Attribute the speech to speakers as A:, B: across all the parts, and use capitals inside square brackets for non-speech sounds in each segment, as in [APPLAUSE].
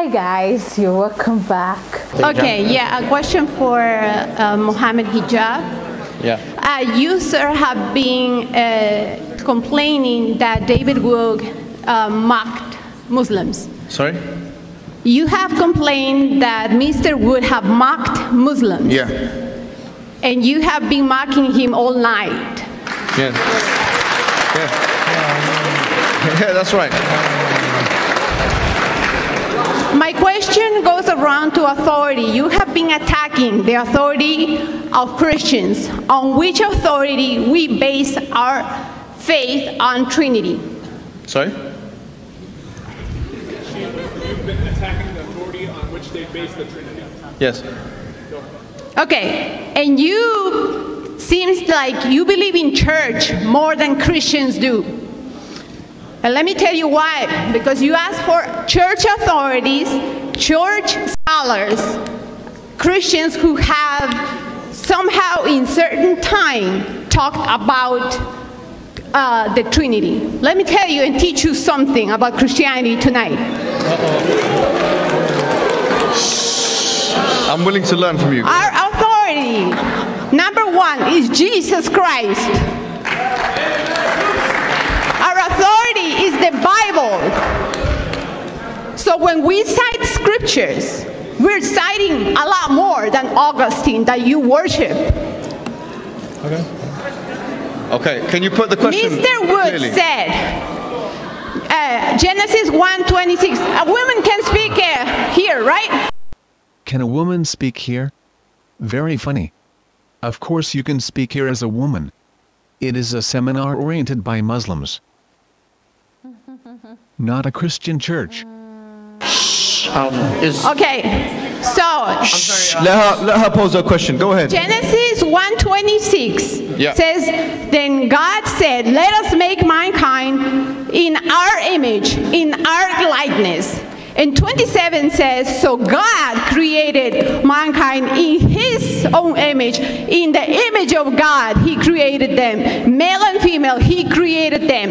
A: Hi guys, you're welcome back.
B: Okay, yeah, a question for uh, Mohammed Hijab.
C: Yeah.
B: Uh, you, sir, have been uh, complaining that David Wood uh, mocked Muslims.
C: Sorry?
B: You have complained that Mr. Wood have mocked Muslims.
C: Yeah.
B: And you have been mocking him all night.
C: Yeah. Yeah. Yeah, that's right.
B: My question goes around to authority. You have been attacking the authority of Christians, on which authority we base our faith on Trinity.
C: Sorry?
D: You've been attacking the authority on which they base the Trinity.
C: Yes.
B: Okay, and you seems like you believe in church more than Christians do. And let me tell you why. Because you ask for church authorities, church scholars, Christians who have somehow in certain time talked about uh, the Trinity. Let me tell you and teach you something about Christianity tonight.
C: I'm willing to learn from you.
B: Our authority, number one, is Jesus Christ. Our authority is the Bible. So when we cite scriptures, we're citing a lot more than Augustine that you worship.
C: Okay, Okay, can you put the question
B: Mr. Wood
C: clearly?
B: said, uh, Genesis 1:26. A woman can speak uh, here, right?
E: Can a woman speak here? Very funny. Of course you can speak here as a woman. It is a seminar oriented by Muslims. Not a Christian church.
C: Um, is,
B: Okay. So
C: let her let her pose her question. Go ahead.
B: Genesis 1:26
C: Yeah.
B: says, "Then God said, Let us make mankind in our image, in our likeness." And 27 says, "So God created mankind in His own image, in the image of God He created them, male and female He created them."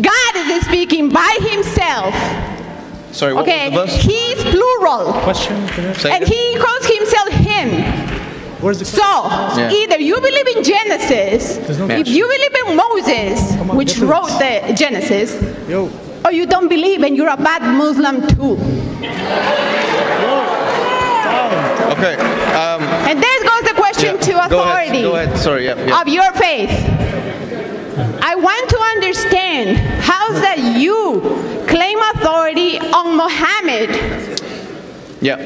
B: God is speaking by Himself.
C: Sorry, what
B: Okay,
C: was the verse?
B: He's plural,
F: Question?
B: And. He calls Himself Him.
F: Where's the
B: So,
C: Yeah.
B: either you believe in Genesis,
F: no
B: if you believe in Moses,
F: on,
B: which
F: get
B: wrote the Genesis,
F: Yo,
B: or you don't believe and you're a bad Muslim too.
C: Okay. Um,
B: And there goes the question
C: yeah.
B: to
C: Go ahead.
B: authority
C: Go ahead. Sorry. Yeah. yeah.
B: of your faith. I want to understand how's that you claim authority on Muhammad,
C: yeah.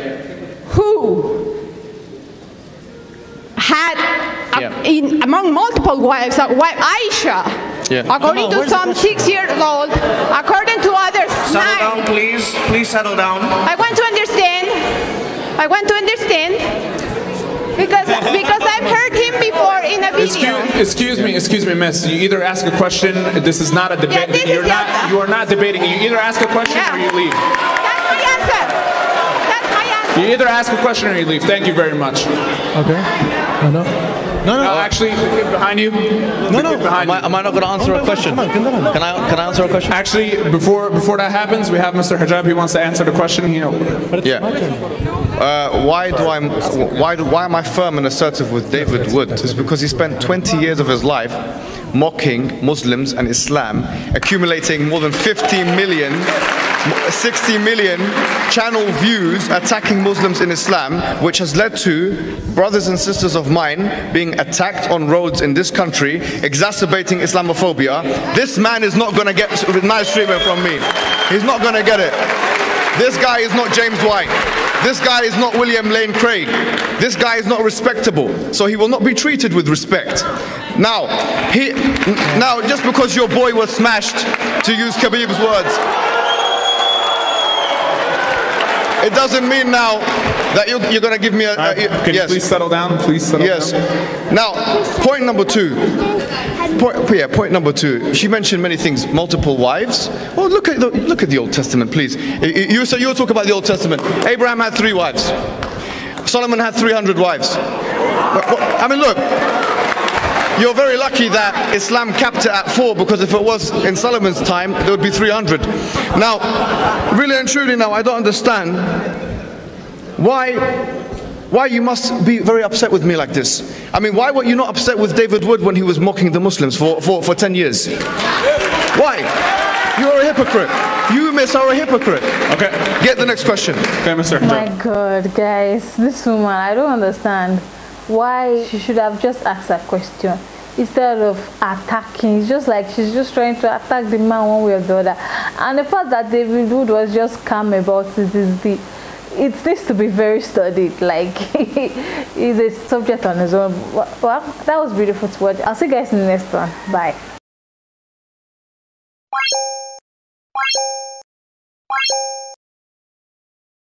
B: who had, a-
C: Yeah.
B: in, among multiple wives, a wife Aisha,
C: Yeah.
B: according to some six years old, according to others
G: Settle
B: nine.
G: down, please. Please settle down.
B: I want to understand. I want to understand because because I've heard him before in a video.
D: Excuse, excuse me, excuse me, miss. You either ask a question. This is not a debate.
B: this is
D: You're not.
B: other-
D: You are not debating. You either ask a question
B: Yeah.
D: or you leave.
B: That's my answer. That's my answer.
D: You either ask a question or you leave. Thank you very much.
F: okay. No, no. No,
D: No,
F: no.
D: actually, behind you.
F: No, no.
D: Behind
C: Am I, am I not going to answer a question?
F: Come on, come on.
C: Can I can I answer a question?
D: Actually, before before that happens, we have Mr. Hijab. He wants to answer the question. You know,
C: Yeah. Uh, why do I why do, why am I firm and assertive with David Wood? It's because he spent 20 years of his life mocking Muslims and Islam, accumulating more than 50 million, 60 million channel views attacking Muslims in Islam, which has led to brothers and sisters of mine being attacked on roads in this country, exacerbating Islamophobia. This man is not going to get nice treatment from me. He's not going to get it. This guy is not James White. This guy is not William Lane Craig. This guy is not respectable. So he will not be treated with respect. Now, he now just because your boy was smashed, to use Khabib's words, it doesn't mean now that you're, you're going to give me a,
D: right,
C: a-
D: can
C: yes.
D: you please settle down? Please settle
C: Yes.
D: down. Yes.
C: Now, point number two. Point, yeah, point number two. She mentioned many things. Multiple wives. Well, look at the look at the Old Testament, please. You, you so you talk about the Old Testament. Abraham had three wives. Solomon had 300 wives. I mean, look. You're very lucky that Islam capped it at four because if it was in Solomon's time, there would be 300. Now, really and truly, now I don't understand why why you must be very upset with me like this. I mean, why were you not upset with David Wood when he was mocking the Muslims for, for, for 10 years? Why? You're a hypocrite. You, miss, are a hypocrite.
D: Okay.
C: Get the next question.
D: Okay, Mr.
A: My God, guys, this woman, I don't understand why she should have just asked that question instead of attacking. It's just like she's just trying to attack the man one way or the other. And the fact that David Wood was just calm about it is the it needs to be very studied. [LAUGHS] Like it's a subject on its own. Well, that was beautiful to watch. I'll see you guys in the next one. Bye.